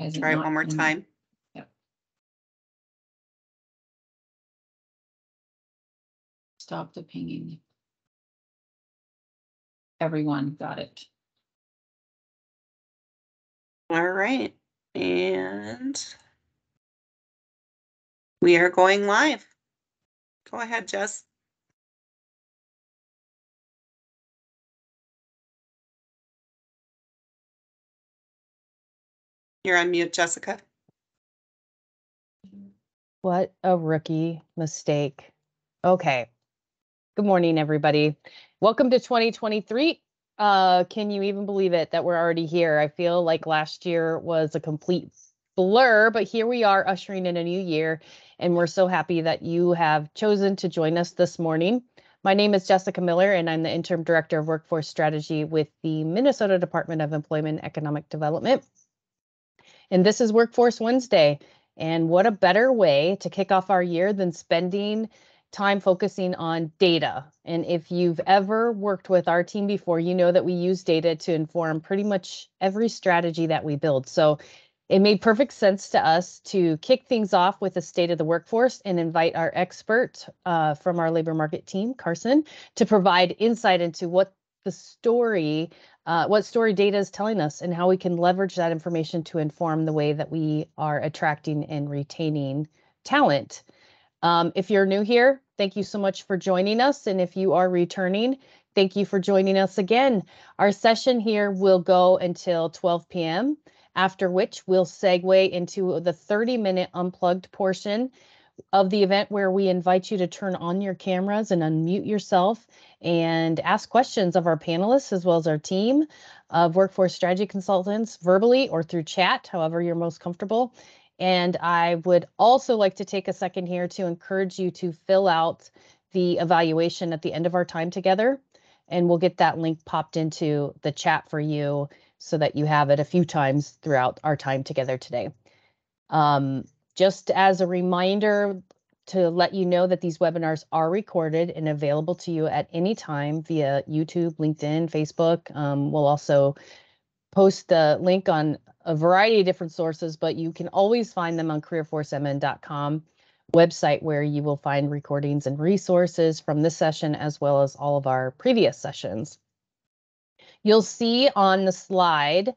Why is it Try it not one more in- time. Stop the pinging. Everyone got it. All right, and we are going live. Go ahead, Jess. You're on mute, Jessica. What a rookie mistake. Okay. Good morning, everybody. Welcome to 2023. Uh, can you even believe it that we're already here? I feel like last year was a complete blur, but here we are ushering in a new year, and we're so happy that you have chosen to join us this morning. My name is Jessica Miller, and I'm the Interim Director of Workforce Strategy with the Minnesota Department of Employment and Economic Development. And this is Workforce Wednesday. And what a better way to kick off our year than spending time focusing on data. And if you've ever worked with our team before, you know that we use data to inform pretty much every strategy that we build. So it made perfect sense to us to kick things off with a state of the workforce and invite our expert uh, from our labor market team, Carson, to provide insight into what the story uh, what story data is telling us and how we can leverage that information to inform the way that we are attracting and retaining talent. Um, if you're new here, thank you so much for joining us. And if you are returning, thank you for joining us again. Our session here will go until 12 p.m., after which we'll segue into the 30 minute unplugged portion of the event where we invite you to turn on your cameras and unmute yourself and ask questions of our panelists as well as our team of workforce strategy consultants verbally or through chat, however you're most comfortable. And I would also like to take a second here to encourage you to fill out the evaluation at the end of our time together. And we'll get that link popped into the chat for you so that you have it a few times throughout our time together today. Um, just as a reminder to let you know that these webinars are recorded and available to you at any time via YouTube, LinkedIn, Facebook. Um, we'll also post the link on a variety of different sources, but you can always find them on careerforcemn.com website where you will find recordings and resources from this session as well as all of our previous sessions. You'll see on the slide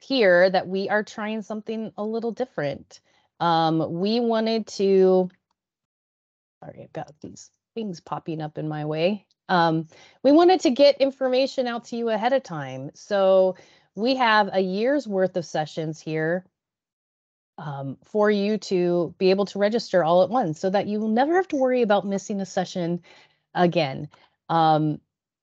here that we are trying something a little different. Um, we wanted to, sorry, I've got these things popping up in my way. Um, we wanted to get information out to you ahead of time. So we have a year's worth of sessions here um, for you to be able to register all at once so that you will never have to worry about missing a session again. Um,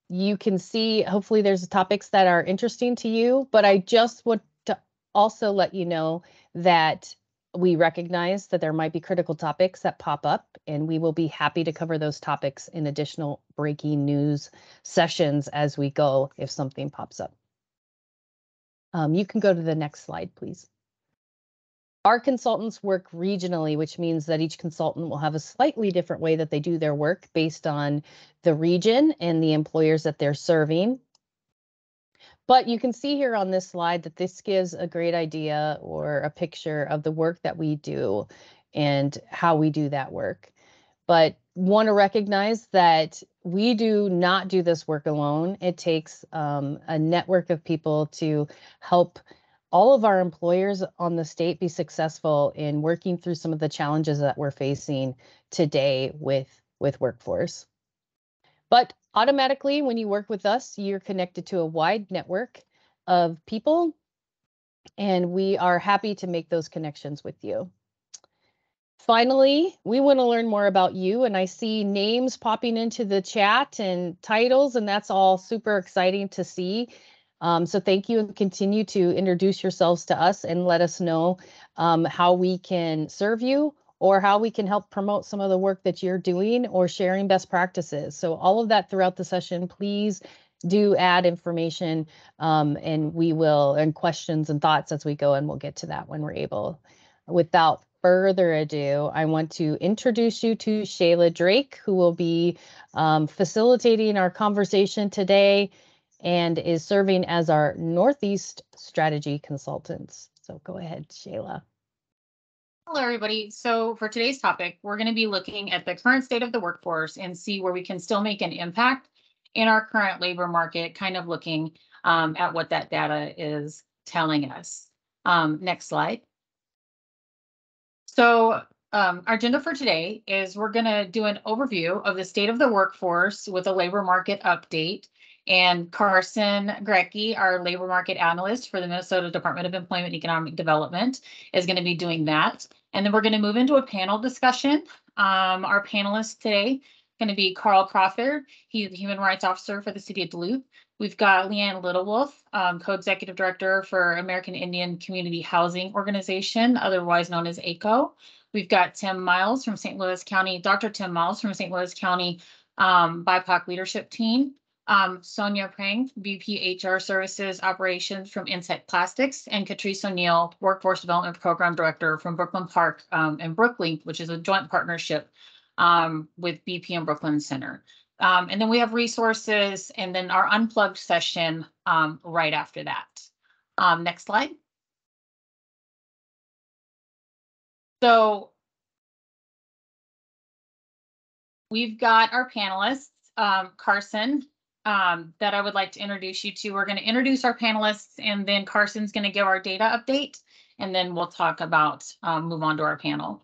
you can see, hopefully there's topics that are interesting to you, but I just want to also let you know that we recognize that there might be critical topics that pop up, and we will be happy to cover those topics in additional breaking news sessions as we go if something pops up. Um, you can go to the next slide, please. Our consultants work regionally, which means that each consultant will have a slightly different way that they do their work based on the region and the employers that they're serving. But you can see here on this slide that this gives a great idea or a picture of the work that we do and how we do that work. But want to recognize that we do not do this work alone. It takes um, a network of people to help all of our employers on the state be successful in working through some of the challenges that we're facing today with with workforce. But automatically, when you work with us, you're connected to a wide network of people, and we are happy to make those connections with you. Finally, we want to learn more about you, and I see names popping into the chat and titles, and that's all super exciting to see. Um, so thank you and continue to introduce yourselves to us and let us know um, how we can serve you or how we can help promote some of the work that you're doing or sharing best practices. So all of that throughout the session, please do add information um, and we will, and questions and thoughts as we go, and we'll get to that when we're able. Without further ado, I want to introduce you to Shayla Drake, who will be um, facilitating our conversation today and is serving as our Northeast Strategy Consultants. So go ahead, Shayla. Hello, everybody. So for today's topic, we're going to be looking at the current state of the workforce and see where we can still make an impact in our current labor market, kind of looking um, at what that data is telling us. Um, next slide. So um, our agenda for today is we're going to do an overview of the state of the workforce with a labor market update. And Carson Gorecki, our labor market analyst for the Minnesota Department of Employment and Economic Development, is going to be doing that. And then we're going to move into a panel discussion. Um, our panelists today going to be Carl Crawford. He's the Human Rights Officer for the City of Duluth. We've got Leanne Littlewolf, um, Co-Executive Director for American Indian Community Housing Organization, otherwise known as AICHO. We've got Tim Miles from St. Louis County, Dr. Tim Miles from St. Louis County um, BIPOC Leadership Team. Um, Sonia Prang, VP HR Services Operations from Intek Plastics, and Catrice O'Neill, Workforce Development Program Director from Brooklyn Park um, and BrookLynk, which is a joint partnership um, with BP and Brooklyn Center. Um, and then we have resources and then our unplugged session um, right after that. Um, next slide. So we've got our panelists, um, Carson, um, that I would like to introduce you to. We're going to introduce our panelists and then Carson's going to give our data update and then we'll talk about, um, move on to our panel.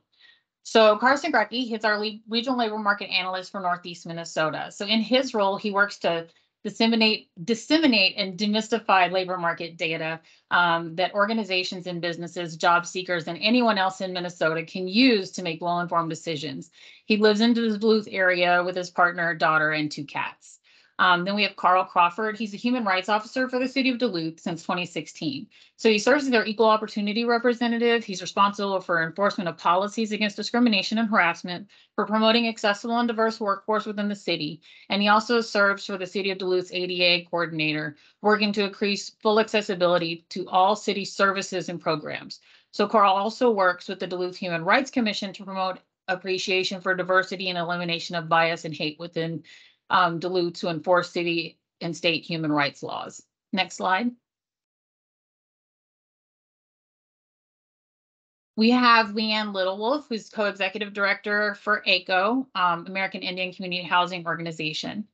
So Carson Gorecki, he's our regional labor market analyst for Northeast Minnesota. So in his role, he works to disseminate, disseminate and demystify labor market data um, that organizations and businesses, job seekers, and anyone else in Minnesota can use to make well-informed decisions. He lives in the Duluth area with his partner, daughter, and two cats. Um, then we have Carl Crawford. He's a human rights officer for the city of Duluth since 2016. So he serves as their equal opportunity representative. He's responsible for enforcement of policies against discrimination and harassment, for promoting accessible and diverse workforce within the city. And he also serves for the city of Duluth's ADA coordinator, working to increase full accessibility to all city services and programs. So Carl also works with the Duluth Human Rights Commission to promote appreciation for diversity and elimination of bias and hate within um, Duluth to enforce city and state human rights laws. Next slide. We have Leanne Littlewolf, who's co-executive director for AICHO, um, American Indian Community Housing Organization.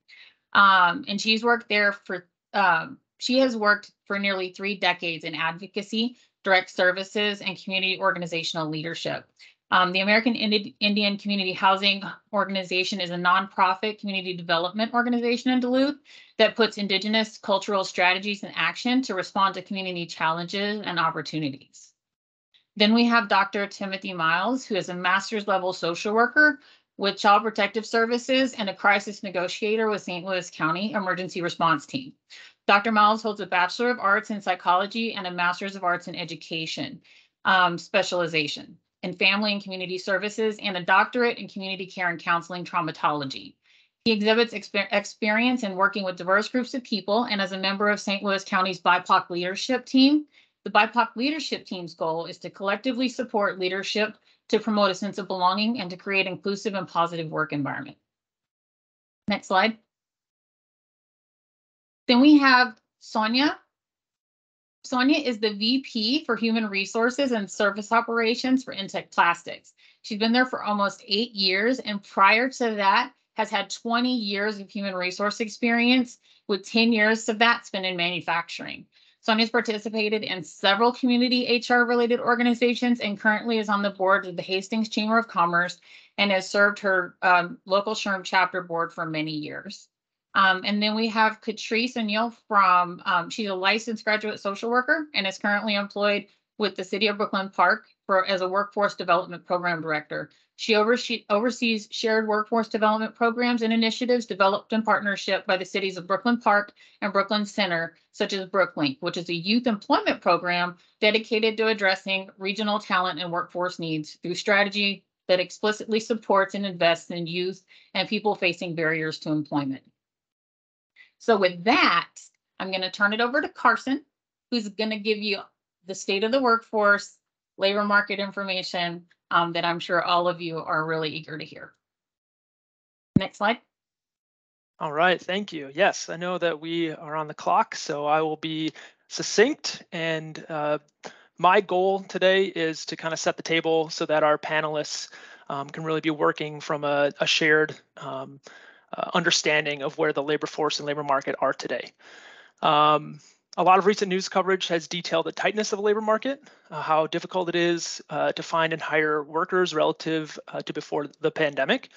Um, and she's worked there for, um, she has worked for nearly three decades in advocacy, direct services, and community organizational leadership. Um, the American Indi Indian Community Housing Organization is a nonprofit community development organization in Duluth that puts Indigenous cultural strategies in action to respond to community challenges and opportunities. Then we have Dr. Timothy Miles, who is a master's level social worker with Child Protective Services and a crisis negotiator with St. Louis County Emergency Response Team. Dr. Miles holds a Bachelor of Arts in Psychology and a Master's of Arts in Education um, specialization in family and community services and a doctorate in community care and counseling traumatology. He exhibits exper experience in working with diverse groups of people and as a member of St. Louis County's BIPOC leadership team. The BIPOC leadership team's goal is to collectively support leadership to promote a sense of belonging and to create inclusive and positive work environment. Next slide. Then we have Sonia Sonia is the VP for Human Resources and Service Operations for Intek Plastics. She's been there for almost eight years, and prior to that, has had 20 years of human resource experience, with 10 years of that spent in manufacturing. Sonia's participated in several community HR related organizations and currently is on the board of the Hastings Chamber of Commerce and has served her um, local SHRM chapter board for many years. Um, and then we have Catrice O'Neill from, um, she's a licensed graduate social worker and is currently employed with the City of Brooklyn Park for as a workforce development program director. She oversee, oversees shared workforce development programs and initiatives developed in partnership by the cities of Brooklyn Park and Brooklyn Center, such as BrookLynk, which is a youth employment program dedicated to addressing regional talent and workforce needs through strategy that explicitly supports and invests in youth and people facing barriers to employment. So with that, I'm going to turn it over to Carson, who's going to give you the state of the workforce, labor market information um, that I'm sure all of you are really eager to hear. Next slide. All right, thank you. Yes, I know that we are on the clock, so I will be succinct and uh, My goal today is to kind of set the table so that our panelists um, can really be working from a, a shared um, uh, understanding of where the labor force and labor market are today. Um, a lot of recent news coverage has detailed the tightness of the labor market, uh, how difficult it is uh, to find and hire workers relative uh, to before the pandemic.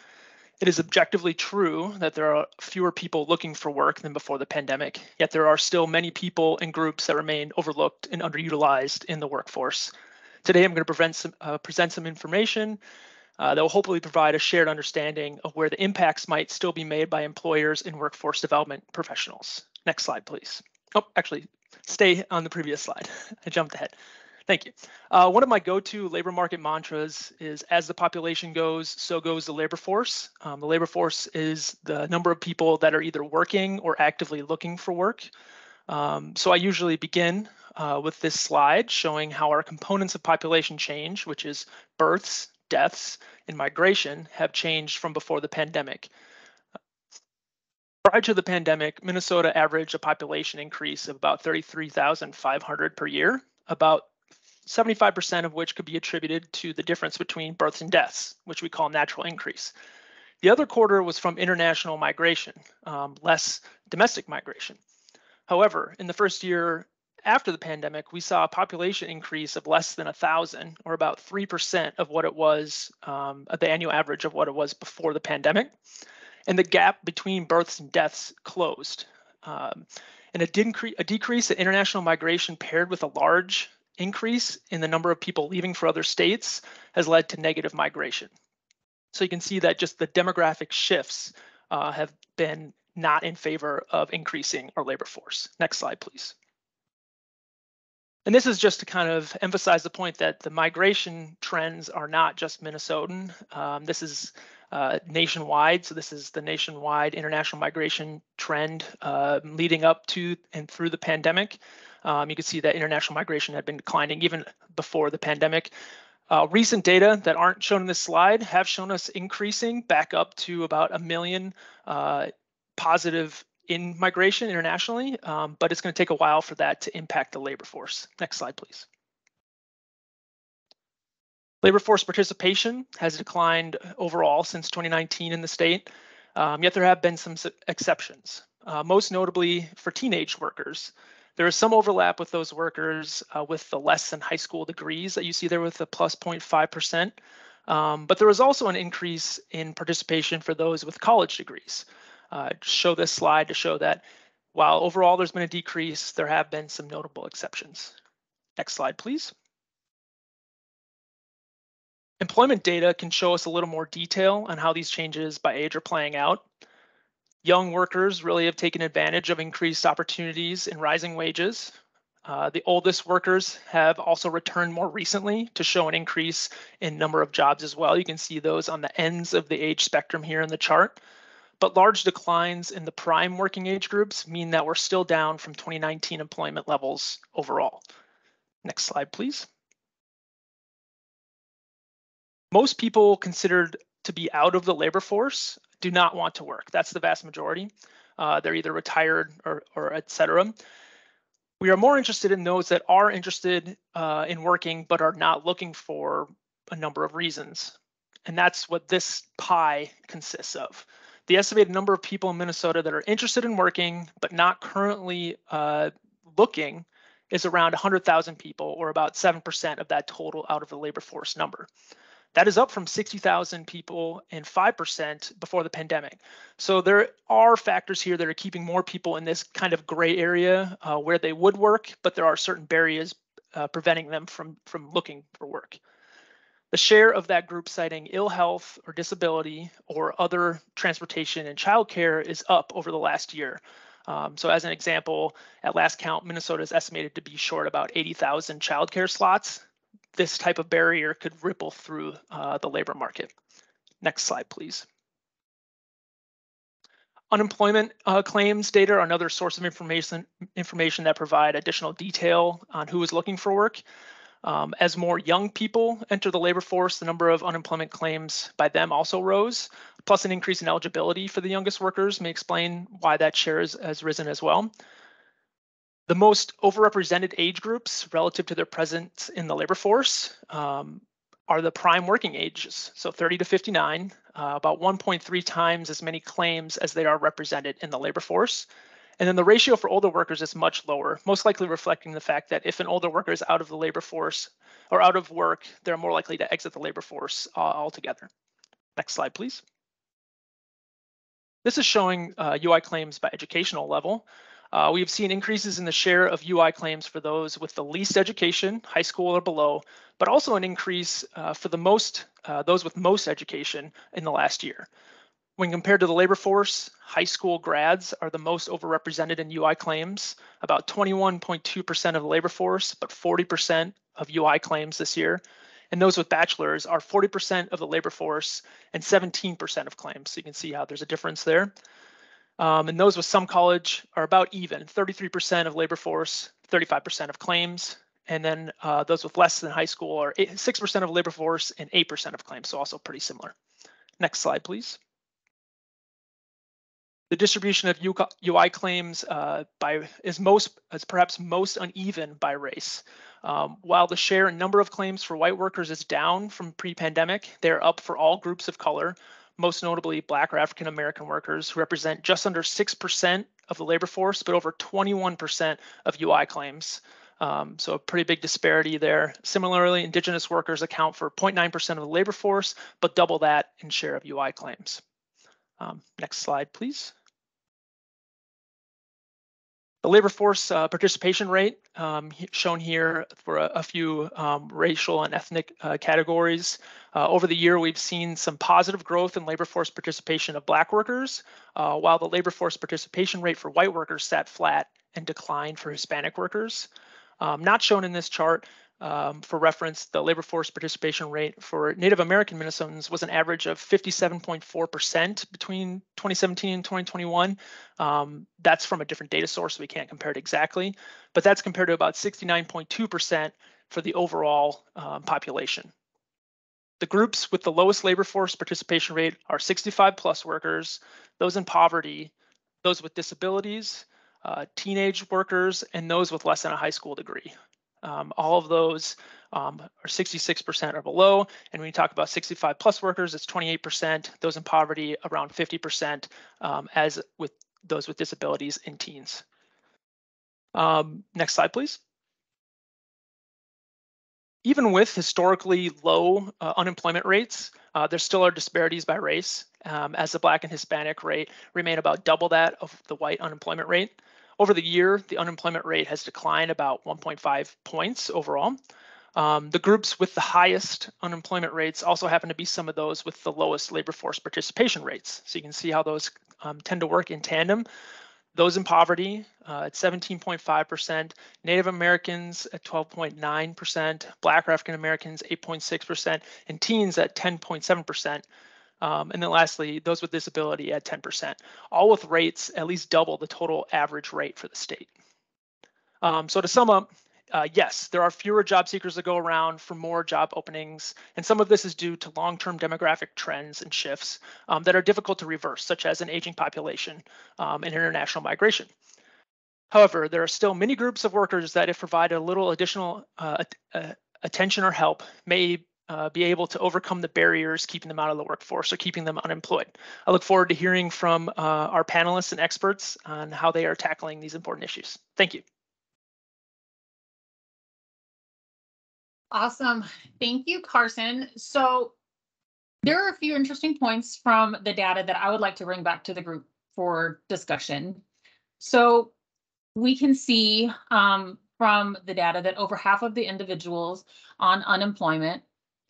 It is objectively true that there are fewer people looking for work than before the pandemic, yet there are still many people and groups that remain overlooked and underutilized in the workforce. Today, I'm going to some, uh, present some information uh, that will hopefully provide a shared understanding of where the impacts might still be made by employers and workforce development professionals. Next slide, please. Oh, actually, stay on the previous slide. I jumped ahead. Thank you. Uh, one of my go-to labor market mantras is as the population goes, so goes the labor force. Um, the labor force is the number of people that are either working or actively looking for work. Um, so I usually begin uh, with this slide showing how our components of population change, which is births, deaths, and migration have changed from before the pandemic. Prior to the pandemic, Minnesota averaged a population increase of about 33,500 per year, about 75% of which could be attributed to the difference between births and deaths, which we call natural increase. The other quarter was from international migration, um, less domestic migration. However, in the first year after the pandemic, we saw a population increase of less than a thousand, or about 3% of what it was, um, the annual average of what it was before the pandemic. And the gap between births and deaths closed. Um, and a, decre- a decrease in international migration paired with a large increase in the number of people leaving for other states has led to negative migration. So you can see that just the demographic shifts uh, have been not in favor of increasing our labor force. Next slide, please. And this is just to kind of emphasize the point that the migration trends are not just Minnesotan. Um, this is uh, nationwide. So this is the nationwide international migration trend uh, leading up to and through the pandemic. Um, you can see that international migration had been declining even before the pandemic. Uh, recent data that aren't shown in this slide have shown us increasing back up to about a million uh, positive in migration internationally, um, but it's going to take a while for that to impact the labor force. Next slide, please. Labor force participation has declined overall since 2019 in the state, um, yet there have been some exceptions, uh, most notably for teenage workers. There is some overlap with those workers uh, with the less than high school degrees that you see there with the plus 0.5%. Um, but there was also an increase in participation for those with college degrees. Uh, show this slide to show that while overall there's been a decrease, there have been some notable exceptions. Next slide, please. Employment data can show us a little more detail on how these changes by age are playing out young workers really have taken advantage of increased opportunities and rising wages. Uh, the oldest workers have also returned more recently to show an increase in number of jobs as well. You can see those on the ends of the age spectrum here in the chart. But large declines in the prime working age groups mean that we're still down from 2019 employment levels overall. Next slide, please. Most people considered to be out of the labor force do not want to work. That's the vast majority. Uh, they're either retired or, or et cetera. We are more interested in those that are interested uh, in working but are not looking for a number of reasons. And that's what this pie consists of. The estimated number of people in Minnesota that are interested in working but not currently uh, looking is around 100,000 people, or about 7% of that total out of the labor force number. That is up from 60,000 people and 5% before the pandemic. So there are factors here that are keeping more people in this kind of gray area uh, where they would work, but there are certain barriers uh, preventing them from, from looking for work. The share of that group citing ill health or disability or other transportation and childcare is up over the last year. Um, so as an example, at last count, Minnesota is estimated to be short about 80,000 childcare slots this type of barrier could ripple through uh, the labor market. Next slide, please. Unemployment uh, claims data are another source of information, information that provide additional detail on who is looking for work. Um, as more young people enter the labor force, the number of unemployment claims by them also rose, plus an increase in eligibility for the youngest workers may explain why that share has risen as well. The most overrepresented age groups relative to their presence in the labor force um, are the prime working ages, so 30 to 59, uh, about 1.3 times as many claims as they are represented in the labor force. And then the ratio for older workers is much lower, most likely reflecting the fact that if an older worker is out of the labor force or out of work, they're more likely to exit the labor force uh, altogether. Next slide, please. This is showing uh, UI claims by educational level. Uh, we've seen increases in the share of UI claims for those with the least education, high school or below, but also an increase uh, for the most, uh, those with most education in the last year. When compared to the labor force, high school grads are the most overrepresented in UI claims, about 21.2% of the labor force, but 40% of UI claims this year. And those with bachelors are 40% of the labor force and 17% of claims. So you can see how there's a difference there. Um, and those with some college are about even, 33% of labor force, 35% of claims. And then uh, those with less than high school are 6% of labor force and 8% of claims, so also pretty similar. Next slide, please. The distribution of UI claims uh, by is most is perhaps most uneven by race. Um, while the share and number of claims for white workers is down from pre-pandemic, they're up for all groups of color, most notably Black or African American workers, who represent just under 6% of the labor force, but over 21% of UI claims. Um, so a pretty big disparity there. Similarly, Indigenous workers account for 0.9% of the labor force, but double that in share of UI claims. Um, next slide, please. The labor force uh, participation rate um, shown here for a, a few um, racial and ethnic uh, categories. Uh, over the year, we've seen some positive growth in labor force participation of Black workers, uh, while the labor force participation rate for white workers sat flat and declined for Hispanic workers. Um, not shown in this chart, um, for reference, the labor force participation rate for Native American Minnesotans was an average of 57.4% between 2017 and 2021. Um, that's from a different data source, so we can't compare it exactly, but that's compared to about 69.2% for the overall um, population. The groups with the lowest labor force participation rate are 65 plus workers, those in poverty, those with disabilities, uh, teenage workers, and those with less than a high school degree. Um, all of those um, are 66% or below. And when you talk about 65 plus workers, it's 28%. Those in poverty, around 50%, um, as with those with disabilities in teens. Um, next slide, please. Even with historically low uh, unemployment rates, uh, there still are disparities by race, um, as the Black and Hispanic rate remain about double that of the white unemployment rate. Over the year, the unemployment rate has declined about 1.5 points overall. Um, the groups with the highest unemployment rates also happen to be some of those with the lowest labor force participation rates. So you can see how those um, tend to work in tandem. Those in poverty uh, at 17.5%, Native Americans at 12.9%, Black or African Americans 8.6%, and teens at 10.7%. Um, and then lastly, those with disability at 10%, all with rates at least double the total average rate for the state. Um, so to sum up, uh, yes, there are fewer job seekers that go around for more job openings, and some of this is due to long-term demographic trends and shifts um, that are difficult to reverse, such as an aging population um, and international migration. However, there are still many groups of workers that, if provided a little additional uh, uh, attention or help, may uh, be able to overcome the barriers keeping them out of the workforce or keeping them unemployed. I look forward to hearing from uh, our panelists and experts on how they are tackling these important issues. Thank you. Awesome. Thank you, Carson. So there are a few interesting points from the data that I would like to bring back to the group for discussion. So we can see um, from the data that over half of the individuals on unemployment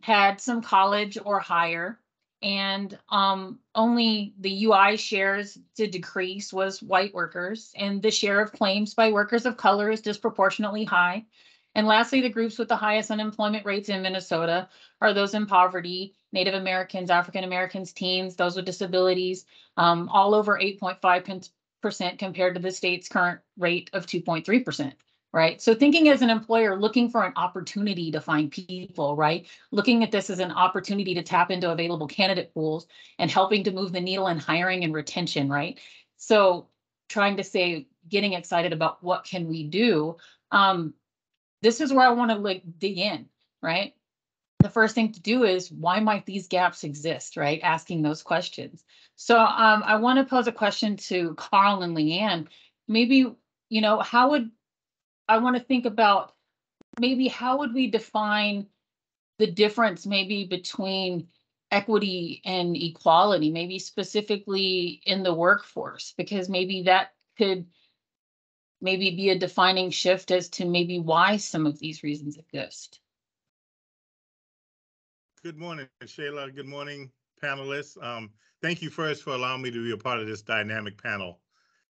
had some college or higher and um, only the UI shares to decrease was white workers, and the share of claims by workers of color is disproportionately high. And lastly, the groups with the highest unemployment rates in Minnesota are those in poverty, Native Americans, African Americans, teens, those with disabilities, um, all over 8.5% compared to the state's current rate of 2.3% right? So thinking as an employer, looking for an opportunity to find people, right? Looking at this as an opportunity to tap into available candidate pools and helping to move the needle in hiring and retention, right? So trying to say, getting excited about what can we do, um, this is where I want to like dig in, right? The first thing to do is why might these gaps exist, right? Asking those questions. So um, I want to pose a question to Carl and Leanne. Maybe, you know, how would I want to think about maybe how would we define the difference maybe between equity and equality, maybe specifically in the workforce, because maybe that could maybe be a defining shift as to maybe why some of these reasons exist. Good morning, Shayla. Good morning, panelists. Um, thank you first for allowing me to be a part of this dynamic panel.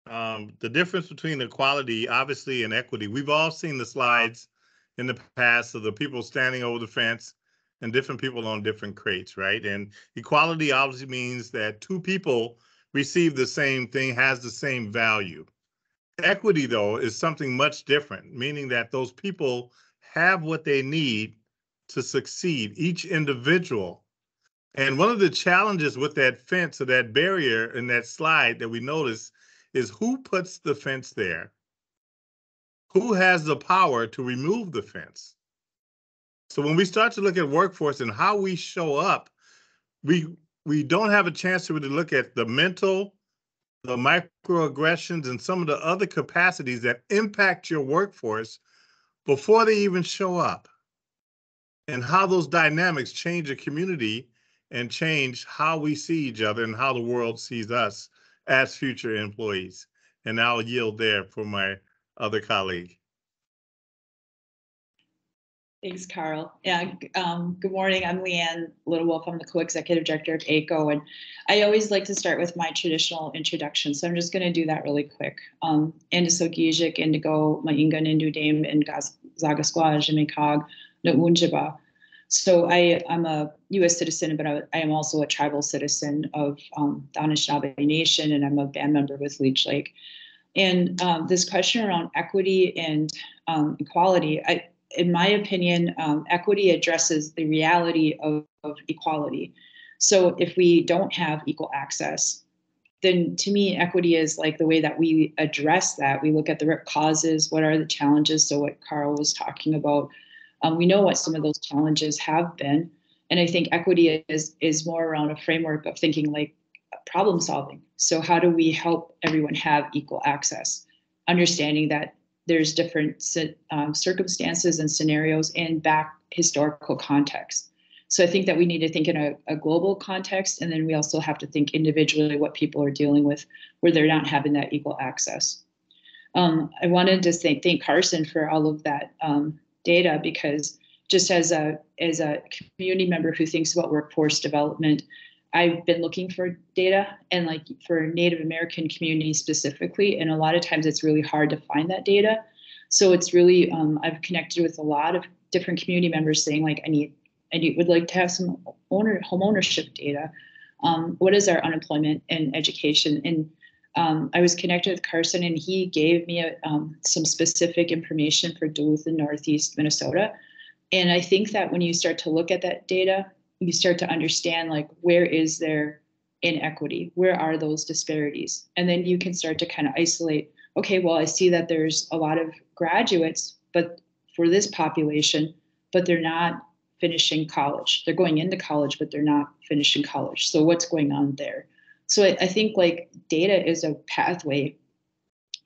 Um, the difference between equality, obviously, and equity, we've all seen the slides in the past of the people standing over the fence and different people on different crates, right? And equality obviously means that two people receive the same thing, has the same value. Equity, though, is something much different, meaning that those people have what they need to succeed, each individual. And one of the challenges with that fence or that barrier in that slide that we notice is who puts the fence there? Who has the power to remove the fence? So when we start to look at workforce and how we show up, we we don't have a chance to really look at the mental, the microaggressions, and some of the other capacities that impact your workforce before they even show up and how those dynamics change a community and change how we see each other and how the world sees us as future employees. And I'll yield there for my other colleague. Thanks, Carl. Yeah, um, good morning. I'm Leanne Little Wolf. I'm the co-executive director of AICHO, and I always like to start with my traditional introduction. So I'm just going to do that really quick. Um, Indisogijik, Indigo, Mainga, Nindu Dame, and Zagasqua, Jimikog, Nunjaba. So I, I'm a U.S. citizen, but I, I am also a tribal citizen of um, the Anishinaabe Nation, and I'm a band member with Leech Lake. And um, this question around equity and um, equality, I, in my opinion, um, equity addresses the reality of, of equality. So if we don't have equal access, then to me, equity is like the way that we address that. We look at the root causes, what are the challenges? So, what Carl was talking about, um, we know what some of those challenges have been. And I think equity is, is more around a framework of thinking like problem solving. So, how do we help everyone have equal access? Understanding that there's different um, circumstances and scenarios and back historical context. So I think that we need to think in a, a global context, and then we also have to think individually what people are dealing with where they're not having that equal access. Um, I wanted to thank, thank Carson for all of that um, data because just as a as a community member who thinks about workforce development, I've been looking for data and like for Native American communities specifically, and a lot of times it's really hard to find that data. So it's really um, I've connected with a lot of different community members saying like I need I need, would like to have some owner home ownership data. Um, what is our unemployment and education? And um, I was connected with Carson, and he gave me a, um, some specific information for Duluth and Northeast Minnesota. And I think that when you start to look at that data, you start to understand like where is there inequity? Where are those disparities? And then you can start to kind of isolate okay well i see that there's a lot of graduates but for this population but they're not finishing college. They're going into college but they're not finishing college. So what's going on there? So i, I think like data is a pathway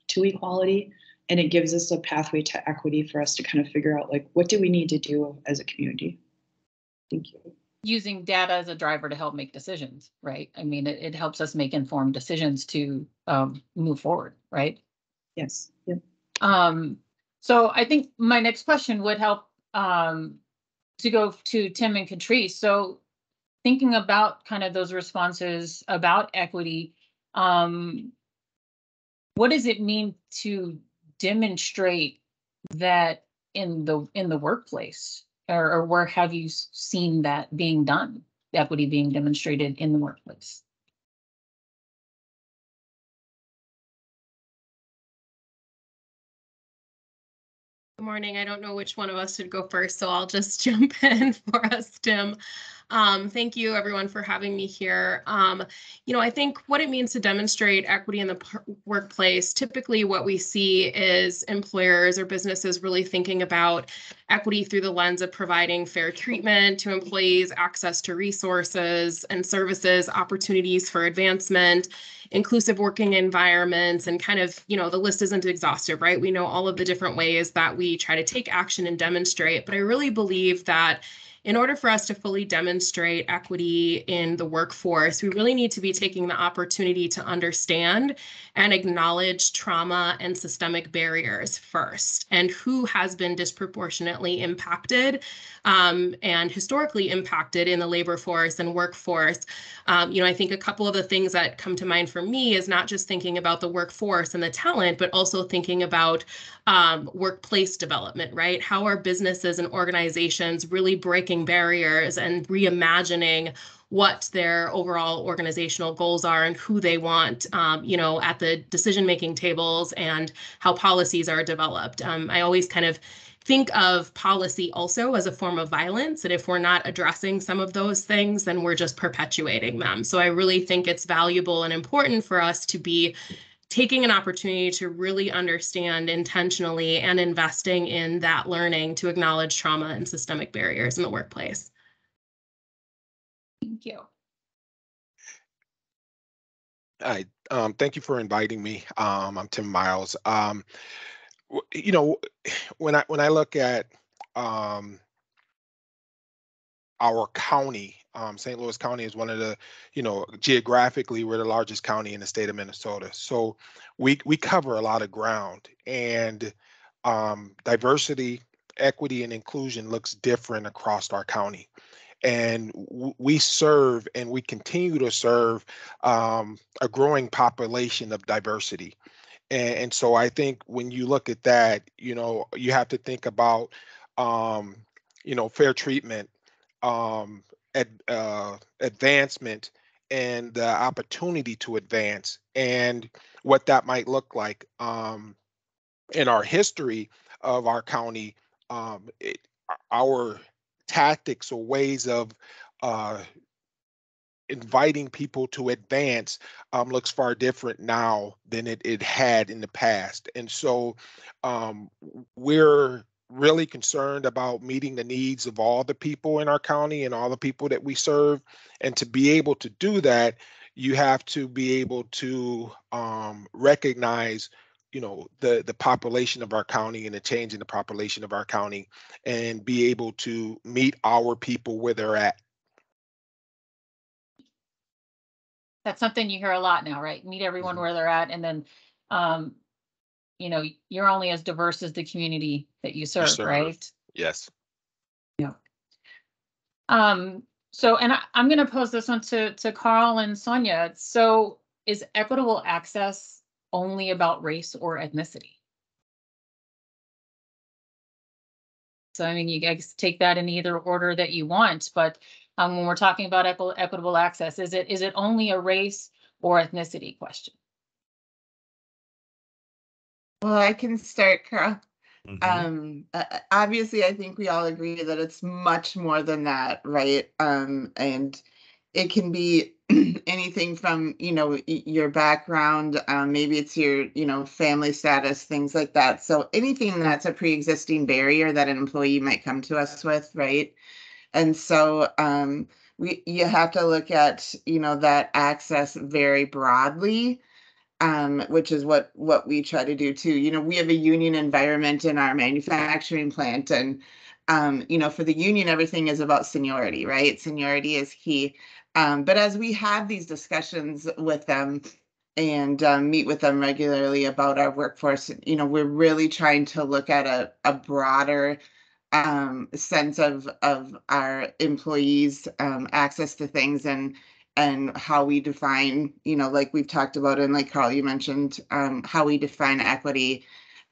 to equality and it gives us a pathway to equity for us to kind of figure out like what do we need to do as a community thank you using data as a driver to help make decisions, right? I mean, it, it helps us make informed decisions to um, move forward, right? yes yeah. Um, so I think my next question would help um, to go to Tim and Catrice. So thinking about kind of those responses about equity, um, what does it mean to demonstrate that in the in the workplace? Or, or where have you seen that being done, equity being demonstrated in the workplace? Good morning. I don't know which one of us should go first, so I'll just jump in for us, Tim. Um, thank you everyone for having me here. Um, you know, I think what it means to demonstrate equity in the workplace, typically what we see is employers or businesses really thinking about equity through the lens of providing fair treatment to employees, access to resources and services, opportunities for advancement, inclusive working environments, and kind of, you know, the list isn't exhaustive, right? We know all of the different ways that we try to take action and demonstrate, but I really believe that in order for us to fully demonstrate equity in the workforce, we really need to be taking the opportunity to understand and acknowledge trauma and systemic barriers first and who has been disproportionately impacted um, and historically impacted in the labor force and workforce. Um, you know, I think a couple of the things that come to mind for me is not just thinking about the workforce and the talent, but also thinking about um, workplace development, right? How are businesses and organizations really breaking barriers and reimagining what their overall organizational goals are and who they want, um, you know, at the decision making tables and how policies are developed. Um, I always kind of think of policy also as a form of violence. And if we're not addressing some of those things, then we're just perpetuating them. So I really think it's valuable and important for us to be taking an opportunity to really understand intentionally and investing in that learning to acknowledge trauma and systemic barriers in the workplace. Thank you. Hi, um, thank you for inviting me. Um, I'm Tim Miles. Um, you know, when I when I look at um, our county, um, St. Louis County is one of the, you know, geographically we're the largest county in the state of Minnesota. So we we cover a lot of ground, and um, diversity, equity, and inclusion looks different across our county and w- we serve and we continue to serve um, a growing population of diversity. And, and so I think when you look at that, you know, you have to think about, um, you know, fair treatment, um, ad, uh, advancement, and the opportunity to advance, and what that might look like. Um, in our history of our county, um, it, our tactics or ways of uh, inviting people to advance um, looks far different now than it, it had in the past. And so um, we're really concerned about meeting the needs of all the people in our county and all the people that we serve. And to be able to do that, you have to be able to um, recognize you know the the population of our county and the change in the population of our county and be able to meet our people where they're at That's something you hear a lot now, right? Meet everyone Mhm. where they're at and then, um, you know, you're only as diverse as the community that you serve, serve. right? yes Um, so, and I, I'm gonna pose this one to, to Carl and Sonia. So is equitable access only about race or ethnicity? So I mean, you guys take that in either order that you want, but um, when we're talking about equi- equitable access, is it, is it only a race or ethnicity question? Well, I can start, Carl. Mhm. Um, uh, uh, obviously, I think we all agree that it's much more than that, right? Um, and it can be anything from, you know, your background, um, maybe it's your, you know, family status, things like that. So anything that's a pre-existing barrier that an employee might come to us with, right? And so, um, we, you have to look at, you know, that access very broadly um, which is what what we try to do too. You know, we have a union environment in our manufacturing plant, and um, you know, for the union, everything is about seniority, right? Seniority is key. Um, but as we have these discussions with them and um, meet with them regularly about our workforce, you know, we're really trying to look at a, a broader um, sense of of our employees' um, access to things and and how we define, you know, like we've talked about, and like Carl, you mentioned, um, how we define equity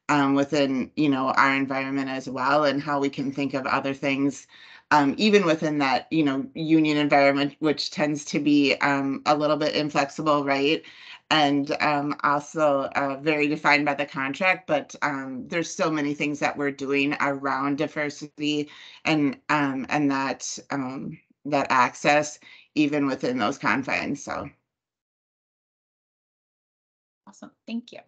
um, within, you know, our environment as well, and how we can think of other things, um, even within that, you know, union environment, which tends to be um, a little bit inflexible, right? And um, also uh, very defined by the contract, but um, there's so many things that we're doing around diversity and and that that access even within those confines. So Awesome, thank you.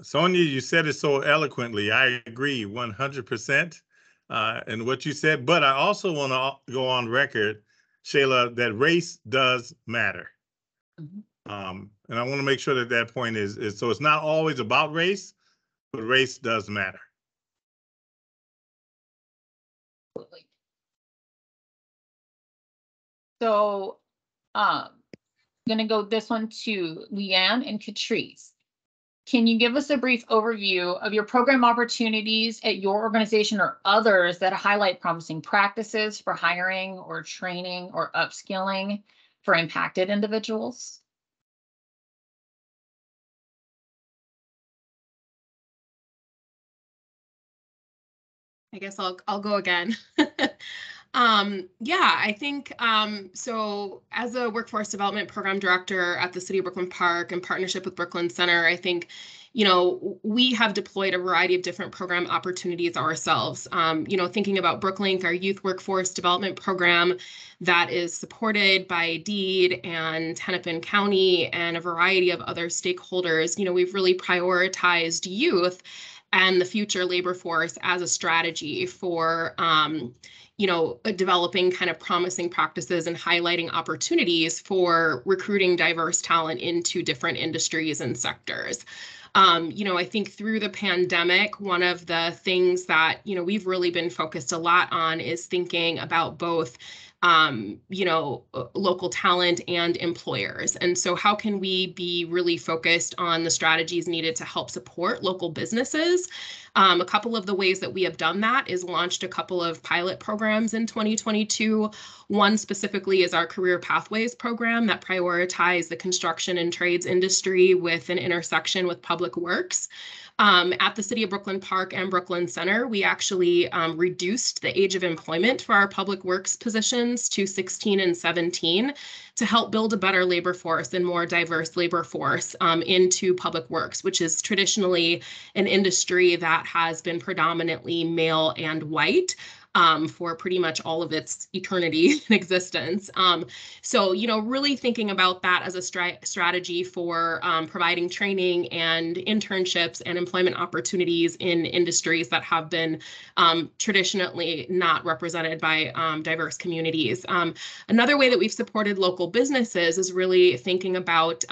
Sonia, you said it so eloquently. I agree one hundred percent uh, in what you said, but I also want to go on record, Shayla, that race does matter. Mhm. Um, and I want to make sure that that point is, is, so it's not always about race, but race does matter. Absolutely. So, um, gonna go this one to Leanne and Catrice. Can you give us a brief overview of your program opportunities at your organization or others that highlight promising practices for hiring or training or upskilling for impacted individuals? I guess I'll I'll go again. um, yeah, I think um, so. As a workforce development program director at the City of Brooklyn Park in partnership with Brooklyn Center, I think you know we have deployed a variety of different program opportunities ourselves. Um, you know, thinking about BrookLynk, our youth workforce development program that is supported by DEED and Hennepin County and a variety of other stakeholders. You know, we've really prioritized youth and the future labor force as a strategy for um, you know uh, developing kind of promising practices and highlighting opportunities for recruiting diverse talent into different industries and sectors. Um, you know i think through the pandemic one of the things that you know we've really been focused a lot on is thinking about both um, you know, uh, local talent and employers. And so, how can we be really focused on the strategies needed to help support local businesses? Um, a couple of the ways that we have done that is launched a couple of pilot programs in 2022. One specifically is our Career Pathways program that prioritize the construction and trades industry with an intersection with public works. Um, at the City of Brooklyn Park and Brooklyn Center, we actually um, reduced the age of employment for our public works positions to 16 and 17 to help build a better labor force and more diverse labor force um, into public works, which is traditionally an industry that has been predominantly male and white um, for pretty much all of its eternity in existence. Um, so, you know, really thinking about that as a stri- strategy for um, providing training and internships and employment opportunities in industries that have been um, traditionally not represented by um, diverse communities. Um, another way that we've supported local businesses is really thinking about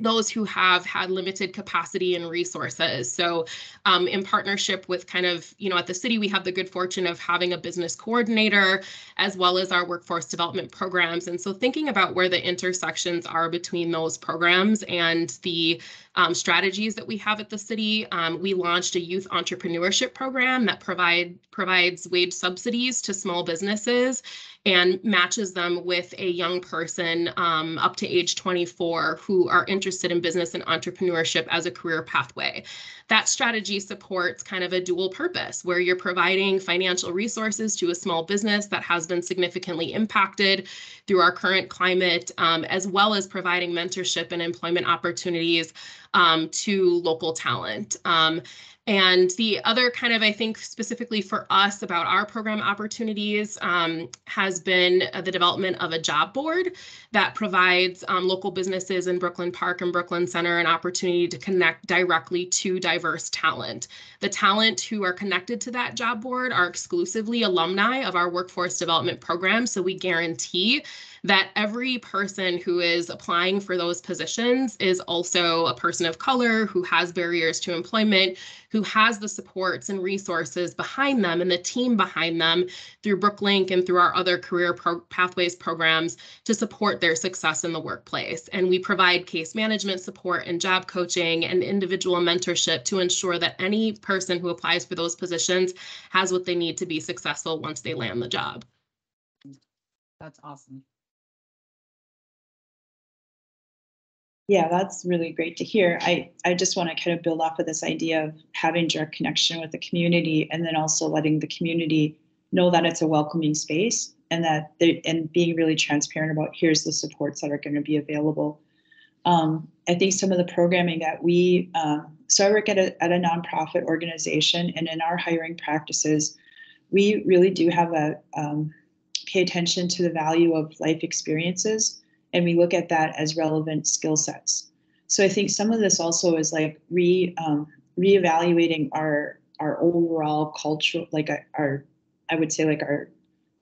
those who have had limited capacity and resources. So, um, in partnership with kind of, you know, at the city, we have the good fortune of having a business coordinator as well as our workforce development programs. And so, thinking about where the intersections are between those programs and the um, strategies that we have at the city, um, we launched a youth entrepreneurship program that provide provides wage subsidies to small businesses and matches them with a young person um, up to age 24 who are interested in business and entrepreneurship as a career pathway. That strategy supports kind of a dual purpose where you're providing financial resources to a small business that has been significantly impacted through our current climate, um, as well as providing mentorship and employment opportunities um, to local talent. Um, and the other kind of, I think, specifically for us about our program opportunities um, has been uh, the development of a job board that provides um, local businesses in Brooklyn Park and Brooklyn Center an opportunity to connect directly to diverse talent. The talent who are connected to that job board are exclusively alumni of our workforce development program. So we guarantee that every person who is applying for those positions is also a person of color who has barriers to employment, who has the supports and resources behind them and the team behind them through BrookLynk and through our other career pro- pathways programs to support their success in the workplace. And we provide case management support and job coaching and individual mentorship to ensure that any person who applies for those positions has what they need to be successful once they land the job. That's awesome. Yeah, that's really great to hear. I, I just want to kind of build off of this idea of having direct connection with the community and then also letting the community know that it's a welcoming space and that they and being really transparent about here's the supports that are going to be available. Um, I think some of the programming that we um, so I work at a at a nonprofit organization and in our hiring practices, we really do have a um, pay attention to the value of life experiences and we look at that as relevant skill sets. So I think some of this also is like re um, reevaluating our our overall cultural, like our, I would say like our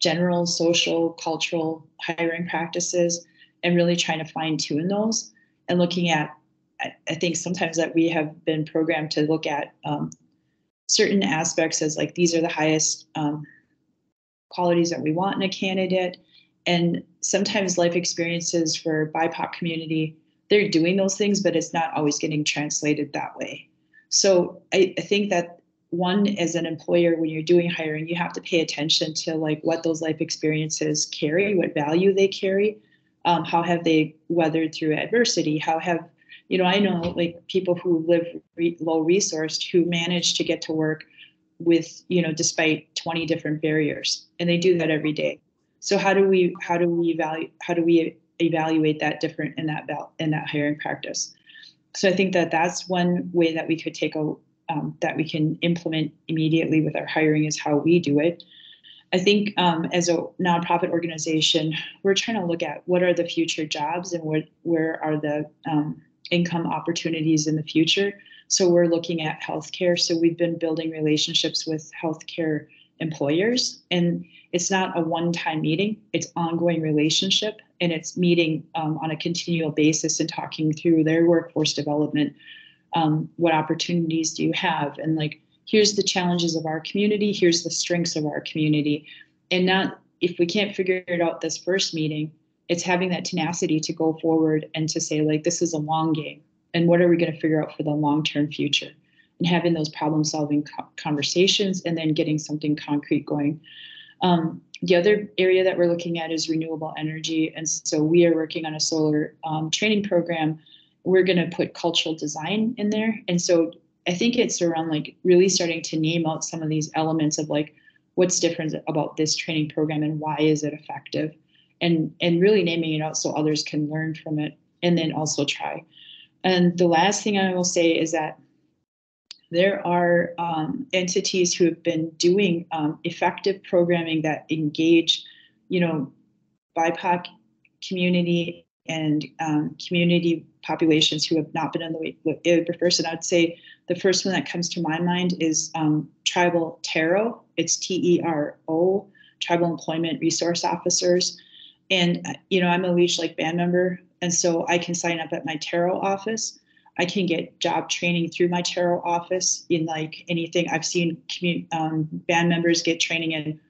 general social cultural hiring practices, and really trying to fine tune those and looking at. I, I think sometimes that we have been programmed to look at um, certain aspects as like these are the highest um, qualities that we want in a candidate and sometimes life experiences for bipoc community they're doing those things but it's not always getting translated that way. So I, I, think that one as an employer when you're doing hiring you have to pay attention to like what those life experiences carry what value they carry um, how have they weathered through adversity? How have you know i know like people who live re- low resourced who manage to get to work with you know despite 20 different barriers and they do that every day so how do we how do we evaluate how do we evaluate that different in that in that hiring practice? So I think that that's one way that we could take a um, that we can implement immediately with our hiring is how we do it. I think um, as a nonprofit organization, we're trying to look at what are the future jobs and what where are the um, income opportunities in the future. So we're looking at healthcare. So we've been building relationships with healthcare employers and it's not a one-time meeting. It's ongoing relationship and it's meeting um, on a continual basis and talking through their workforce development um, what opportunities do you have? And like here's the challenges of our community here's the strengths of our community. And not if we can't figure it out this first meeting it's having that tenacity to go forward and to say like this is a long game and what are we going to figure out for the long-term future and having those problem solving co- conversations and then getting something concrete going um, the other area that we're looking at is renewable energy. And so we are working on a solar um, training program. We're going to put cultural design in there. And so I think it's around like really starting to name out some of these elements of like what's different about this training program and why is it effective and and really naming it out so others can learn from it and then also try. And the last thing I will say is that there are um, entities who have been doing um, effective programming that engage, you know, BIPOC community and um, community populations who have not been in the labor force. And I'd say the first one that comes to my mind is um, Tribal Tero. It's T E R O, Tribal Employment Resource Officers. And, uh, you know, I'm a Leech Lake band member, and so I can sign up at my Tero office I can get job training through my Tero office in like anything. I've seen commun- um, band members get training in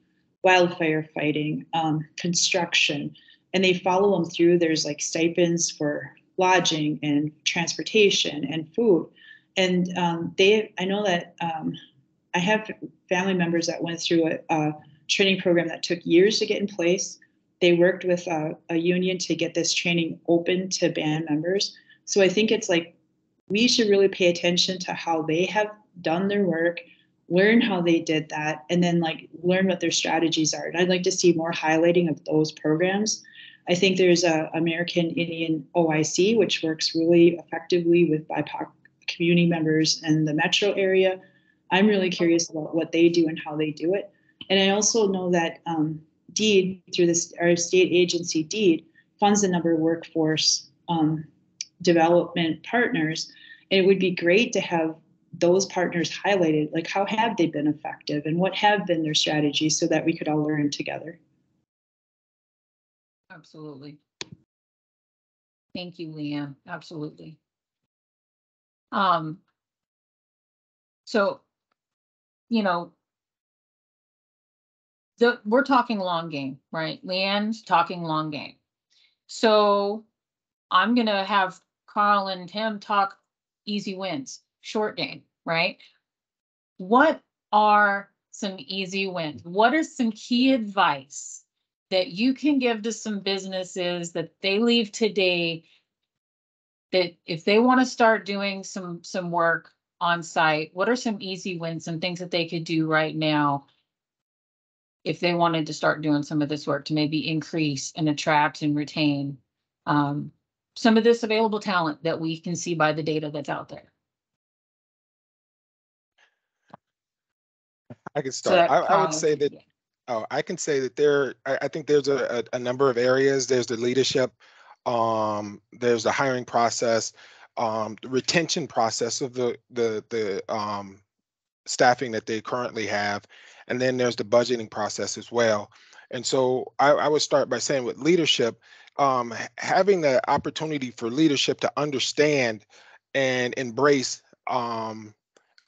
wildfire fighting, um, construction, and they follow them through. There's like stipends for lodging and transportation and food. And um, they, I know that um, I have family members that went through a, a, training program that took years to get in place. They worked with a, a union to get this training open to band members. So I think it's like we should really pay attention to how they have done their work learn how they did that and then like learn what their strategies are. And i'd like to see more highlighting of those programs. I think there's a american indian oic which works really effectively with bipoc community members in the metro area. I'm really curious about what they do and how they do it. And i also know that um, deed through this our state agency deed funds a number of workforce um, development partners. And it would be great to have those partners highlighted, like how have they been effective and what have been their strategies so that we could all learn together. Absolutely. Thank you, Leanne. Absolutely. Um, so, you know, the, we're talking long game, right? Leanne's talking long game. So I'm gonna have Carl and Tim talk easy wins, short game, right? What are some easy wins? What are some key advice that you can give to some businesses that they leave today that if they want to start doing some some work on site, what are some easy wins, some things that they could do right now if they wanted to start doing some of this work to maybe increase and attract and retain um, some of this available talent that we can see by the data that's out there. I can So start. that I, I would say that yeah. Oh, I can say that there, I, I think there's a, a, a number of areas. There's the leadership, um, there's the hiring process, um, the retention process of the, the, the, um, staffing that they currently have. And then there's the budgeting process as well. And so I, I would start by saying with leadership, um, having the opportunity for leadership to understand and embrace um,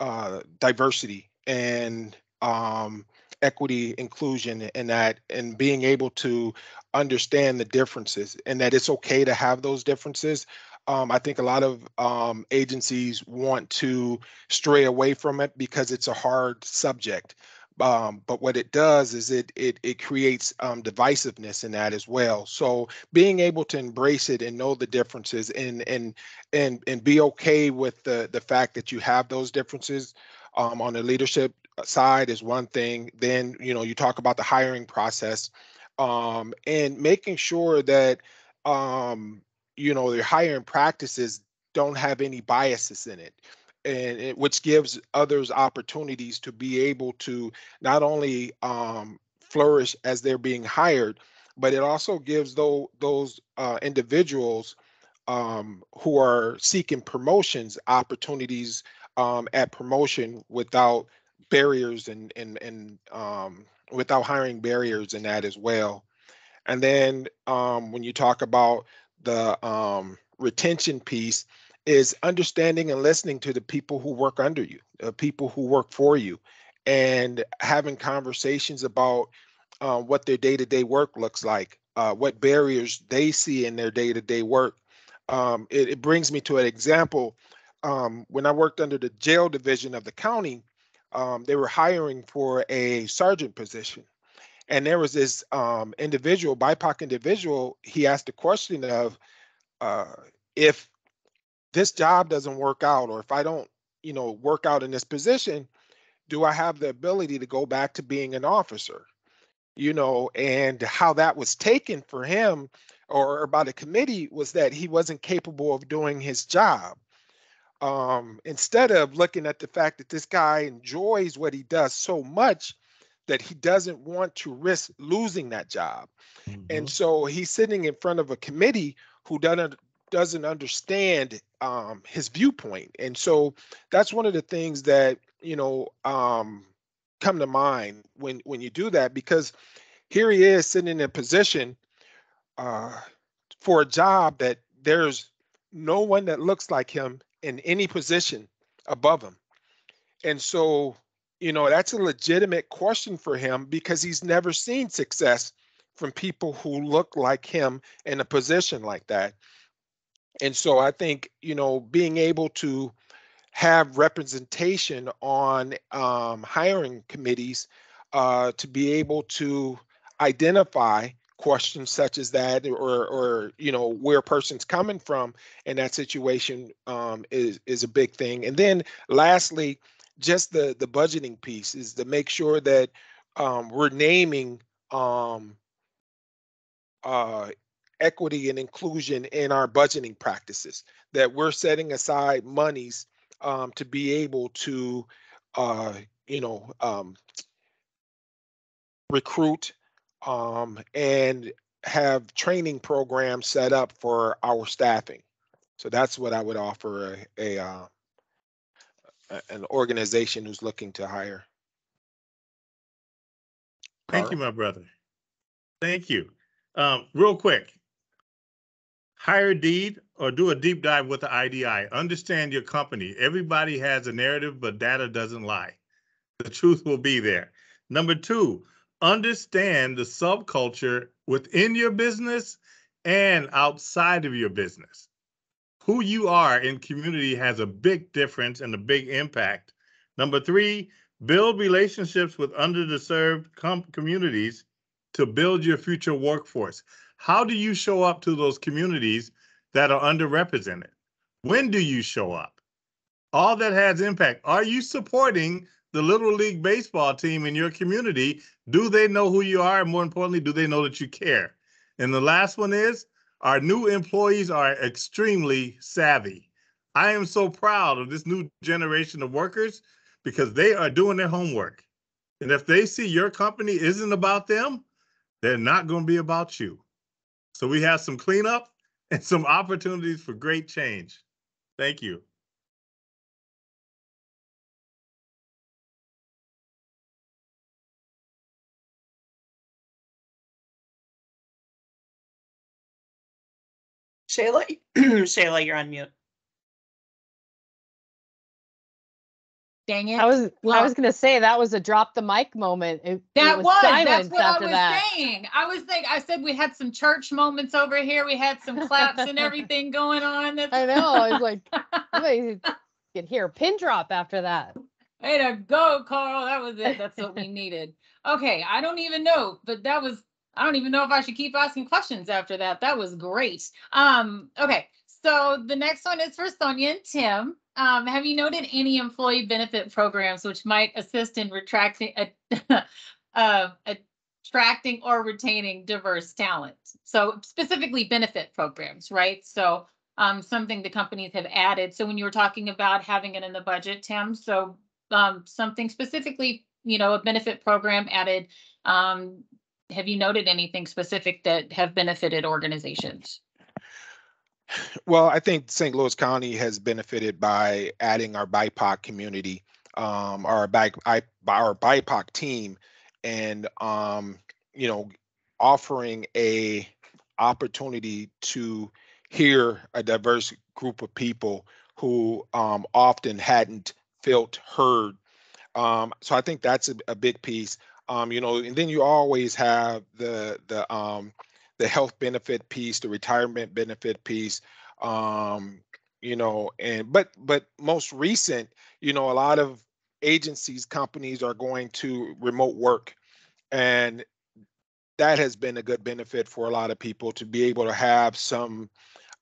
uh, diversity and um, equity, inclusion, and that, and being able to understand the differences and that it's okay to have those differences. Um, I think a lot of um, agencies want to stray away from it because it's a hard subject. Um, but what it does is it it it creates um, divisiveness in that as well. So being able to embrace it and know the differences and and and and be okay with the the fact that you have those differences um, on the leadership side is one thing. Then you know you talk about the hiring process um, and making sure that um, you know their hiring practices don't have any biases in it and it, which gives others opportunities to be able to not only um, flourish as they're being hired, but it also gives those those uh, individuals um, who are seeking promotions opportunities um, at promotion without barriers and and and um, without hiring barriers in that as well. And then um, when you talk about the um, retention piece, is understanding and listening to the people who work under you, the people who work for you, and having conversations about uh, what their day-to-day work looks like, uh, what barriers they see in their day-to-day work. Um, it, it brings me to an example. Um, when I worked under the jail division of the county, um, they were hiring for a sergeant position. And there was this um, individual, BIPOC individual, he asked the question of uh, if this job doesn't work out or if I don't, you know, work out in this position, do I have the ability to go back to being an officer? You know, and how that was taken for him or by the committee was that he wasn't capable of doing his job. Um, instead of looking at the fact that this guy enjoys what he does so much that he doesn't want to risk losing that job. And so he's sitting in front of a committee who doesn't doesn't understand um, his viewpoint, and so that's one of the things that you know um, come to mind when when you do that because here he is sitting in a position uh, for a job that there's no one that looks like him in any position above him, and so you know that's a legitimate question for him because he's never seen success from people who look like him in a position like that and so I think, you know, being able to have representation on um, hiring committees uh, to be able to identify questions such as that or or you know where a person's coming from in that situation um, is is a big thing. And then lastly just the the budgeting piece is to make sure that um, we're naming um, uh, equity and inclusion in our budgeting practices, that we're setting aside monies um, to be able to, uh, you know, um, recruit um, and have training programs set up for our staffing. So that's what I would offer a, a uh, an organization who's looking to hire. Thank you, my brother. Thank you. Um, real quick. Hire a deed or do a deep dive with the IDI. Understand your company. Everybody has a narrative, but data doesn't lie. The truth will be there. Number two, understand the subculture within your business and outside of your business. Who you are in community has a big difference and a big impact. Number three, build relationships with underserved com- communities to build your future workforce. How do you show up to those communities that are underrepresented? When do you show up? All that has impact. Are you supporting the Little League Baseball team in your community? Do they know who you are? And more importantly, do they know that you care? And the last one is our new employees are extremely savvy. I am so proud of this new generation of workers because they are doing their homework. And if they see your company isn't about them, they're not going to be about you. So we have some cleanup and some opportunities for great change. Thank you. Shayla, Shayla, you're on mute. Dang it. I was I was gonna say that was a drop the mic moment. It, it That was, that's what I was that. saying. I was thinking, I said we had some church moments over here. We had some claps and everything going on. That's- I know. I was like, you could hear a pin drop after that. Way to go, Carl. That was it. That's what we needed. Okay, I don't even know, but that was I don't even know if I should keep asking questions after that. That was great. Um, okay, so the next one is for Sonia and Tim. Um, have you noted any employee benefit programs which might assist in retracting uh, uh, attracting or retaining diverse talent? So specifically benefit programs, right? So um, something the companies have added. So when you were talking about having it in the budget, Tim, so um, something specifically, you know, a benefit program added. Um, have you noted anything specific that have benefited organizations? Well, I think St. Louis County has benefited by adding our BIPOC community, um, our BIPOC, our BIPOC team, and um, you know, offering a opportunity to hear a diverse group of people who um, often hadn't felt heard. Um, so I think that's a, a big piece. Um, you know, and then you always have the the um, the health benefit piece, the retirement benefit piece, um, you know, and but but most recent, you know, a lot of agencies, companies are going to remote work, and that has been a good benefit for a lot of people to be able to have some,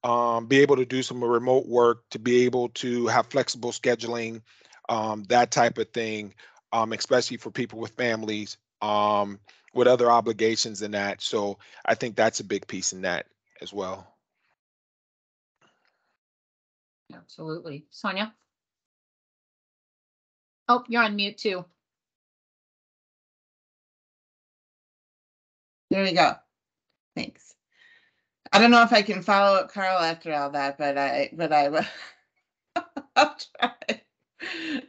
um, be able to do some remote work, to be able to have flexible scheduling, um, that type of thing, um, especially for people with families. Um, with other obligations than that. So I think that's a big piece in that as well. Absolutely. Sonia? Oh, you're on mute too. There we go. Thanks. I don't know if I can follow up Carl after all that, but I, but I will. I'll try.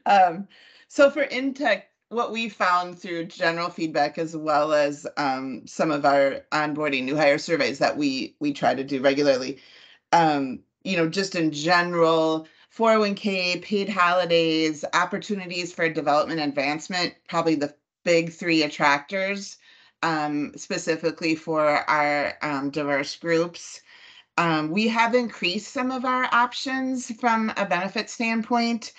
Um, so for Intek, what we found through general feedback as well as um, some of our onboarding new hire surveys that we we try to do regularly, um, you know, just in general, 401k, paid holidays, opportunities for development advancement, probably the big three attractors um, specifically for our um, diverse groups. Um, we have increased some of our options from a benefit standpoint.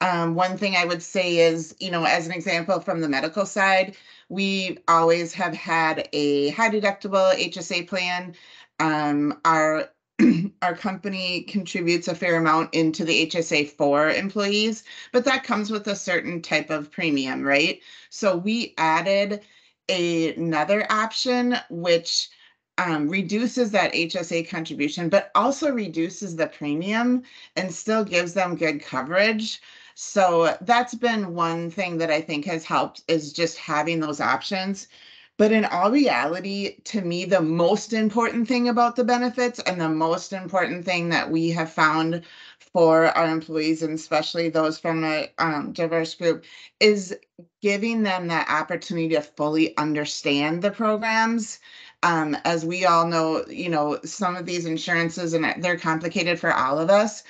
Um, one thing I would say is, you know, as an example from the medical side, we always have had a high deductible HSA plan. Um, our our company contributes a fair amount into the HSA for employees, but that comes with a certain type of premium, right? So we added a, another option which um, reduces that HSA contribution, but also reduces the premium and still gives them good coverage. So that's been one thing that I think has helped is just having those options. But in all reality, to me, the most important thing about the benefits and the most important thing that we have found for our employees and especially those from a um, diverse group is giving them that opportunity to fully understand the programs. Um, as we all know, you know, some of these insurances and they're complicated for all of us.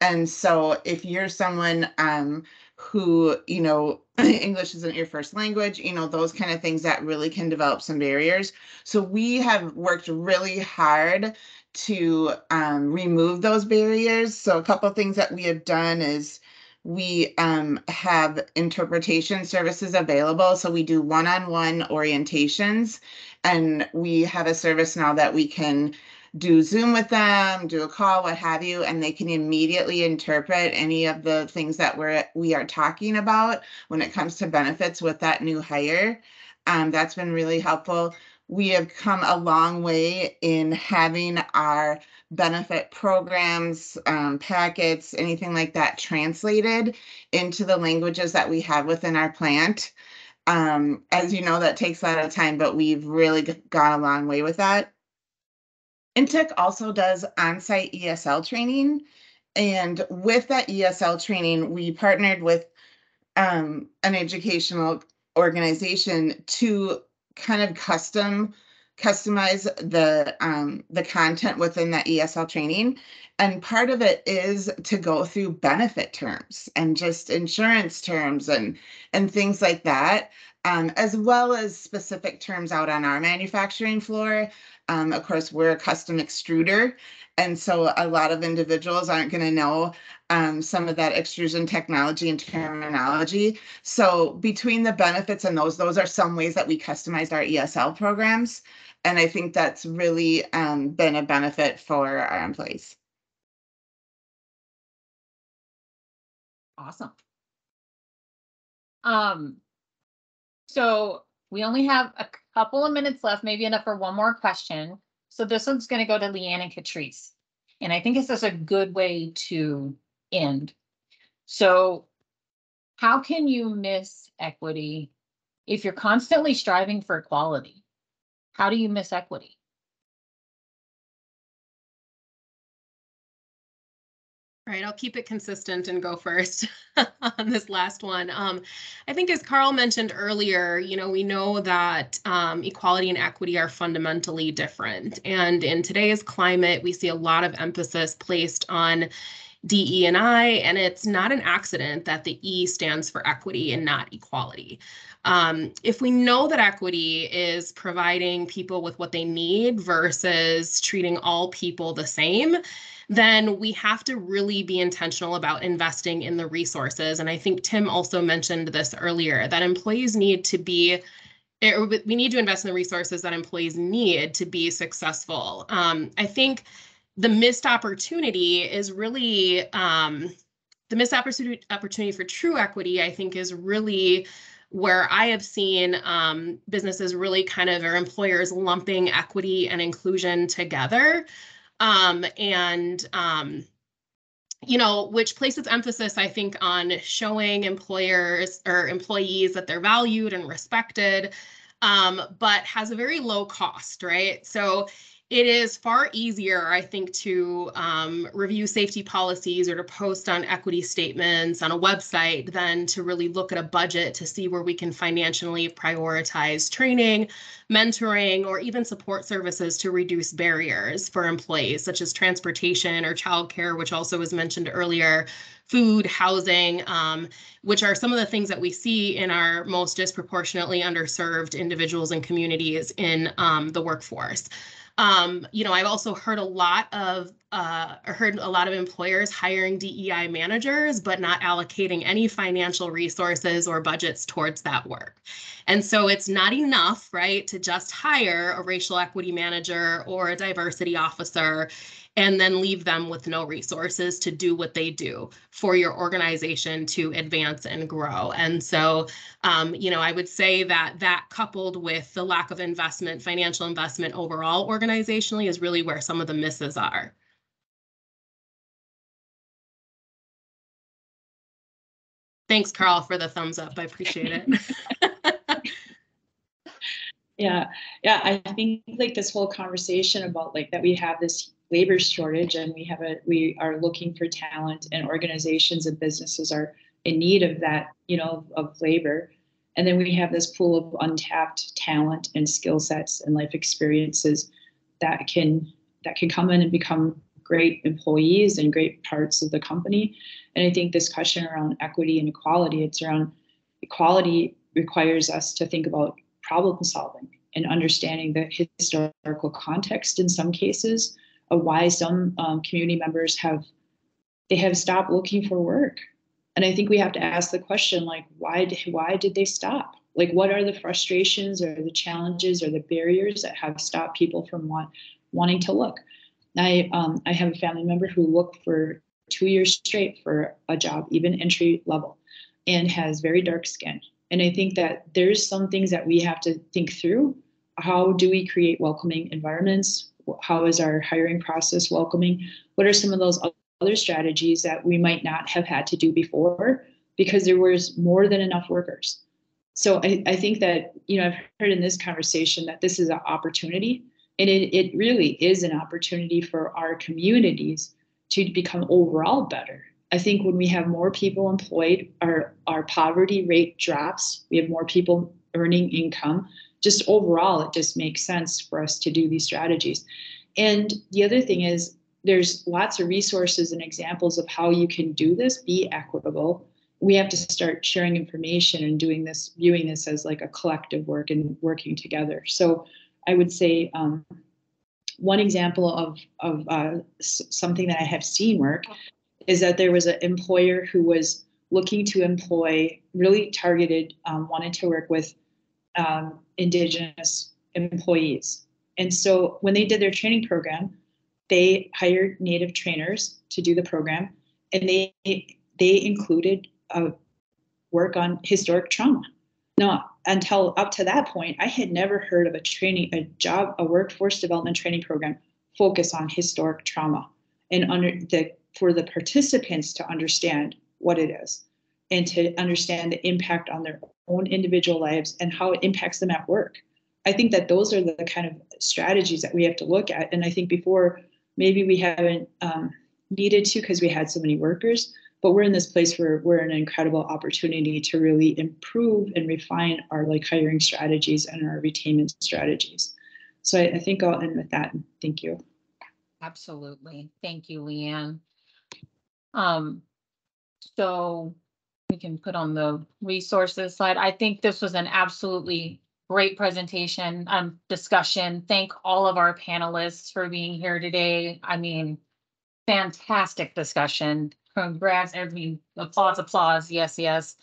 And so if you're someone um, who, you know, English isn't your first language, you know, those kind of things that really can develop some barriers. So we have worked really hard to um, remove those barriers. So a couple things that we have done is we um, have interpretation services available. So we do one-on-one orientations and we have a service now that we can do Zoom with them, do a call, what have you, and they can immediately interpret any of the things that we're we are talking about when it comes to benefits with that new hire. Um, that's been really helpful. We have come a long way in having our benefit programs, um, packets, anything like that translated into the languages that we have within our plant. Um, as you know, that takes a lot of time, but we've really gone a long way with that. Intek also does on-site ESL training. And with that ESL training, we partnered with um, an educational organization to kind of custom customize the um, the content within that ESL training. And part of it is to go through benefit terms and just insurance terms and and things like that, um, as well as specific terms out on our manufacturing floor. Um, of course, we're a custom extruder, and so a lot of individuals aren't going to know um, some of that extrusion technology and terminology. So between the benefits and those, those are some ways that we customized our ESL programs. And I think that's really um, been a benefit for our employees. Awesome. Um, so we only have a couple of minutes left, maybe enough for one more question. So this one's gonna go to Leanne and Catrice. And I think this is a good way to end. So how can you miss equity if you're constantly striving for equality? How do you miss equity? Right, I'll keep it consistent and go first on this last one. Um, I think as Carl mentioned earlier, you know, we know that um, equality and equity are fundamentally different. And in today's climate, we see a lot of emphasis placed on DE and I, and it's not an accident that the E stands for equity and not equality. Um, if we know that equity is providing people with what they need versus treating all people the same, then we have to really be intentional about investing in the resources. And I think Tim also mentioned this earlier that employees need to be er, we need to invest in the resources that employees need to be successful. Um, I think the missed opportunity is really um, the missed opportunity opportunity for true equity. I think is really where I have seen um, businesses really kind of or employers lumping equity and inclusion together um, and um, you know, which places emphasis, I think, on showing employers or employees that they're valued and respected, um, but has a very low cost, right? So it is far easier, I think, to um, review safety policies or to post on equity statements on a website than to really look at a budget to see where we can financially prioritize training, mentoring, or even support services to reduce barriers for employees, such as transportation or childcare, which also was mentioned earlier, food, housing, um, which are some of the things that we see in our most disproportionately underserved individuals and communities in um, the workforce. Um, you know, I've also heard a lot of uh, heard a lot of employers hiring DEI managers, but not allocating any financial resources or budgets towards that work. And so it's not enough, right, to just hire a racial equity manager or a diversity officer and then leave them with no resources to do what they do for your organization to advance and grow. And so, um, you know, I would say that that coupled with the lack of investment, financial investment overall organizationally is really where some of the misses are. Thanks, Carl, for the thumbs up. I appreciate it. yeah, yeah. I think like this whole conversation about like that we have this labor shortage and we have a we are looking for talent and organizations and businesses are in need of that you know of labor. And then we have this pool of untapped talent and skill sets and life experiences that can that can come in and become great employees and great parts of the company. And i think this question around equity and equality it's around equality requires us to think about problem solving and understanding the historical context in some cases of why some um, community members have they have stopped looking for work. And i think we have to ask the question like why did why did they stop? Like what are the frustrations or the challenges or the barriers that have stopped people from want, wanting to look? I um, i have a family member who looked for two years straight for a job even entry level and has very dark skin. And i think that there's some things that we have to think through. How do we create welcoming environments how is our hiring process welcoming? What are some of those other strategies that we might not have had to do before because there was more than enough workers? So I, I think that, you know, I've heard in this conversation that this is an opportunity and it, it really is an opportunity for our communities to become overall better. I think when we have more people employed, our, our poverty rate drops. We have more people earning income. Just overall, it just makes sense for us to do these strategies. And the other thing is, there's lots of resources and examples of how you can do this, be equitable. We have to start sharing information and doing this, viewing this as like a collective work and working together. So I would say um, one example of, of uh, something that I have seen work is that there was an employer who was looking to employ really targeted, um, wanted to work with um, Indigenous employees. And so when they did their training program, they hired Native trainers to do the program, and they they included uh, work on historic trauma. Now, until up to that point, I had never heard of a training, a job, a workforce development training program focus on historic trauma, and under the for the participants to understand what it is and to understand the impact on their own individual lives and how it impacts them at work. I think that those are the kind of strategies that we have to look at. And I think before, maybe we haven't um, needed to because we had so many workers, but we're in this place where we're an incredible opportunity to really improve and refine our like hiring strategies and our retainment strategies. So I, I think I'll end with that. Thank you. Absolutely. Thank you, Leanne. Um, so we can put on the resources slide. I think this was an absolutely great presentation, um, discussion. Thank all of our panelists for being here today. I mean, fantastic discussion. Congrats, every applause, applause. Yes, yes.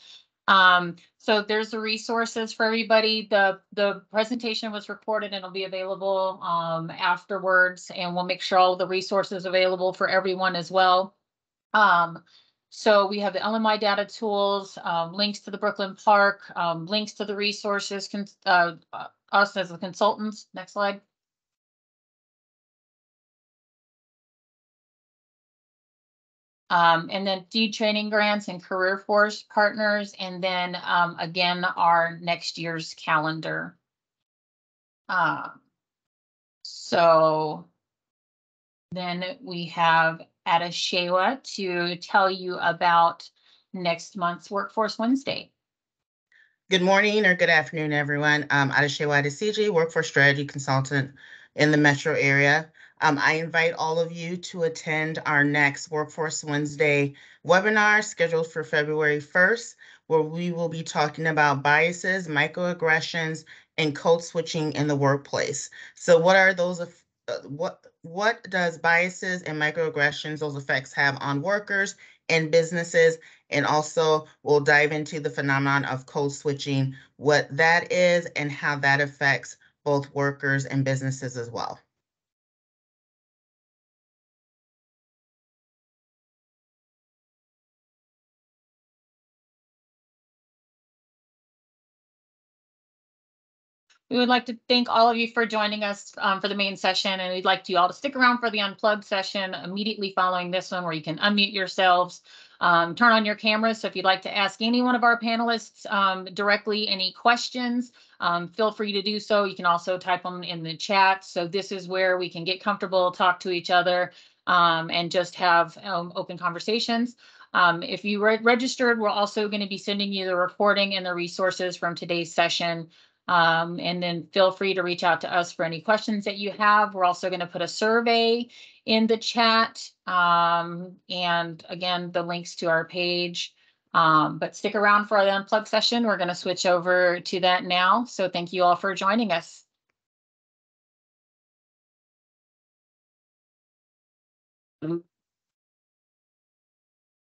Um, so there's the resources for everybody. The, the presentation was recorded and it'll be available, um, afterwards. And we'll make sure all the resources available for everyone as well. Um, so we have the LMI data tools, um, links to the Brooklyn Park, um, links to the resources, uh, uh, us as the consultants. Next slide. Um, and then deed training grants and career force partners, and then, um, again, our next year's calendar. Um, so then we have Adeshewa to tell you about next month's Workforce Wednesday. Good morning or good afternoon, everyone. Um, Adeshewa Adesiji, Workforce Strategy Consultant in the metro area. Um, I invite all of you to attend our next Workforce Wednesday webinar scheduled for February 1st, where we will be talking about biases, microaggressions, and code switching in the workplace. So what are those, uh, what what does biases and microaggressions, those effects have on workers and businesses? And also we'll dive into the phenomenon of code switching, what that is and how that affects both workers and businesses as well. We would like to thank all of you for joining us um, for the main session, and we'd like you all to stick around for the unplugged session immediately following this one, where you can unmute yourselves, um, turn on your cameras. So if you'd like to ask any one of our panelists um, directly any questions, um, feel free to do so. You can also type them in the chat. So this is where we can get comfortable, talk to each other, um, and just have um, open conversations. Um, if you re registered, we're also going to be sending you the recording and the resources from today's session. Um, and then feel free to reach out to us for any questions that you have. We're also going to put a survey in the chat. Um, and again, the links to our page. Um, but stick around for the unplug session. We're going to switch over to that now. So thank you all for joining us. Mm-hmm.